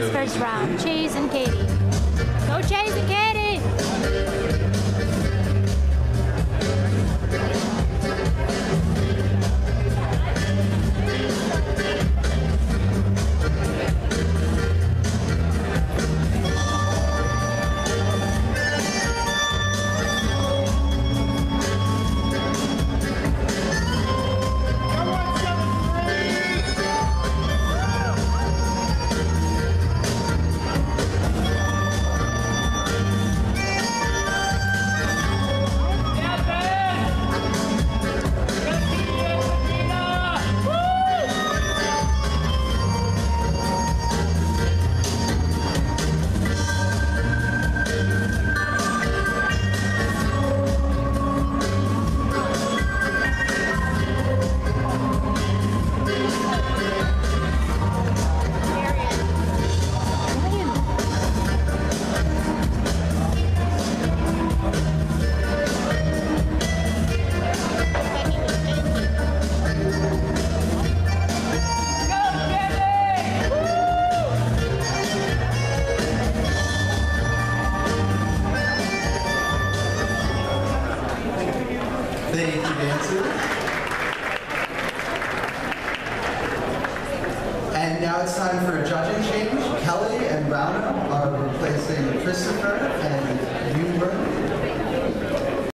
first round. Chase and Katie. Go Chase and Katie! Thank you, Nancy. And now it's time for a judging change. Kelly and Rauno are replacing Christopher